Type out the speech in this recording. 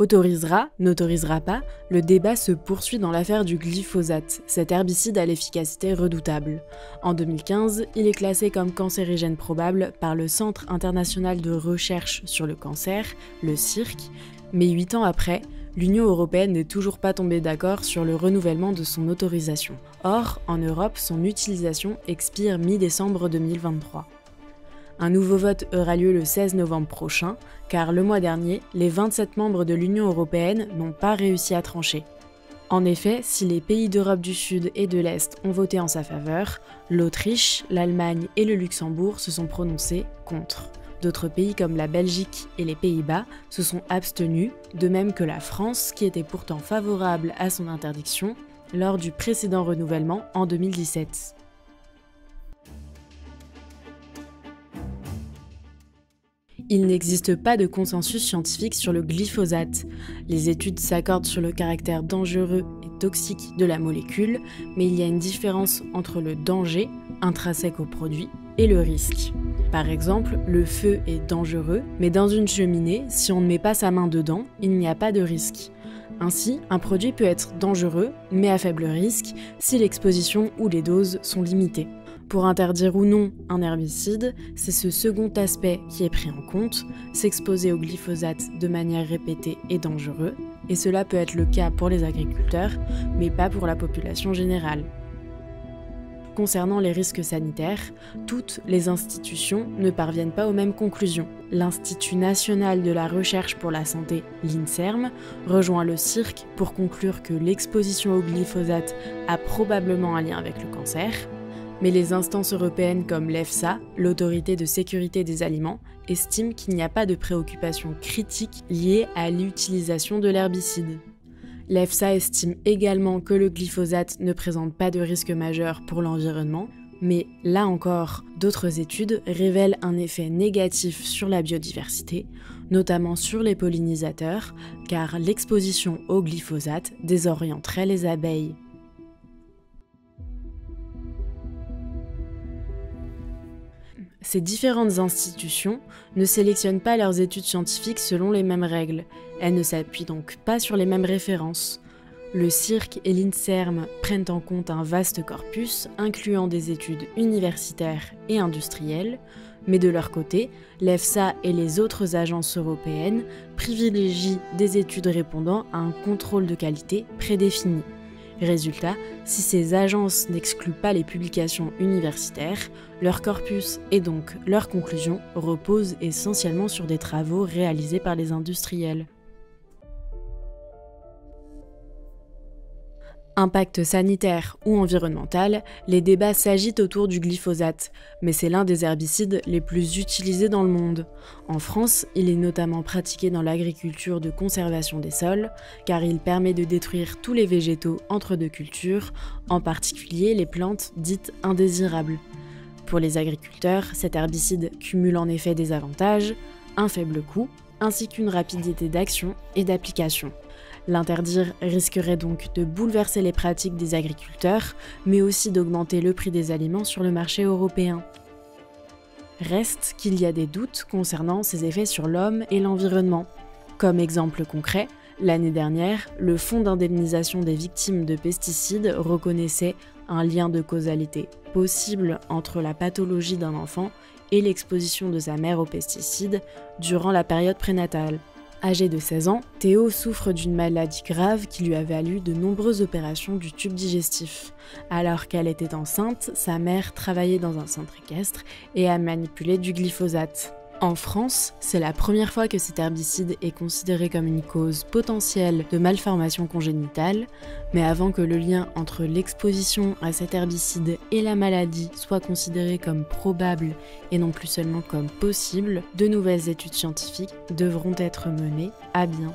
Autorisera, n'autorisera pas, le débat se poursuit dans l'affaire du glyphosate, cet herbicide à l'efficacité redoutable. En 2015, il est classé comme cancérigène probable par le Centre international de recherche sur le cancer, le CIRC, mais huit ans après, l'Union européenne n'est toujours pas tombée d'accord sur le renouvellement de son autorisation. Or, en Europe, son utilisation expire mi-décembre 2023. Un nouveau vote aura lieu le 16 novembre prochain, car le mois dernier, les 27 membres de l'Union européenne n'ont pas réussi à trancher. En effet, si les pays d'Europe du Sud et de l'Est ont voté en sa faveur, l'Autriche, l'Allemagne et le Luxembourg se sont prononcés contre. D'autres pays comme la Belgique et les Pays-Bas se sont abstenus, de même que la France, qui était pourtant favorable à son interdiction lors du précédent renouvellement en 2017. Il n'existe pas de consensus scientifique sur le glyphosate. Les études s'accordent sur le caractère dangereux et toxique de la molécule, mais il y a une différence entre le danger, intrinsèque au produit, et le risque. Par exemple, le feu est dangereux, mais dans une cheminée, si on ne met pas sa main dedans, il n'y a pas de risque. Ainsi, un produit peut être dangereux, mais à faible risque, si l'exposition ou les doses sont limitées. Pour interdire ou non un herbicide, c'est ce second aspect qui est pris en compte, s'exposer au glyphosate de manière répétée est dangereux, et cela peut être le cas pour les agriculteurs, mais pas pour la population générale. Concernant les risques sanitaires, toutes les institutions ne parviennent pas aux mêmes conclusions. L'Institut national de la recherche pour la santé, l'INSERM, rejoint le CIRC pour conclure que l'exposition au glyphosate a probablement un lien avec le cancer. Mais les instances européennes comme l'EFSA, l'autorité de sécurité des aliments, estiment qu'il n'y a pas de préoccupation critique liée à l'utilisation de l'herbicide. L'EFSA estime également que le glyphosate ne présente pas de risque majeur pour l'environnement, mais là encore, d'autres études révèlent un effet négatif sur la biodiversité, notamment sur les pollinisateurs, car l'exposition au glyphosate désorienterait les abeilles. Ces différentes institutions ne sélectionnent pas leurs études scientifiques selon les mêmes règles. Elles ne s'appuient donc pas sur les mêmes références. Le CIRC et l'INSERM prennent en compte un vaste corpus incluant des études universitaires et industrielles, mais de leur côté, l'EFSA et les autres agences européennes privilégient des études répondant à un contrôle de qualité prédéfini. Résultat, si ces agences n'excluent pas les publications universitaires, leur corpus et donc leurs conclusions reposent essentiellement sur des travaux réalisés par les industriels. Impact sanitaire ou environnemental, les débats s'agitent autour du glyphosate, mais c'est l'un des herbicides les plus utilisés dans le monde. En France, il est notamment pratiqué dans l'agriculture de conservation des sols, car il permet de détruire tous les végétaux entre deux cultures, en particulier les plantes dites indésirables. Pour les agriculteurs, cet herbicide cumule en effet des avantages, un faible coût, ainsi qu'une rapidité d'action et d'application. L'interdire risquerait donc de bouleverser les pratiques des agriculteurs, mais aussi d'augmenter le prix des aliments sur le marché européen. Reste qu'il y a des doutes concernant ses effets sur l'homme et l'environnement. Comme exemple concret, l'année dernière, le Fonds d'indemnisation des victimes de pesticides reconnaissait un lien de causalité possible entre la pathologie d'un enfant et l'exposition de sa mère aux pesticides durant la période prénatale. Âgé de 16 ans, Théo souffre d'une maladie grave qui lui a valu de nombreuses opérations du tube digestif. Alors qu'elle était enceinte, sa mère travaillait dans un centre équestre et a manipulé du glyphosate. En France, c'est la première fois que cet herbicide est considéré comme une cause potentielle de malformation congénitale, mais avant que le lien entre l'exposition à cet herbicide et la maladie soit considéré comme probable et non plus seulement comme possible, de nouvelles études scientifiques devront être menées à bien.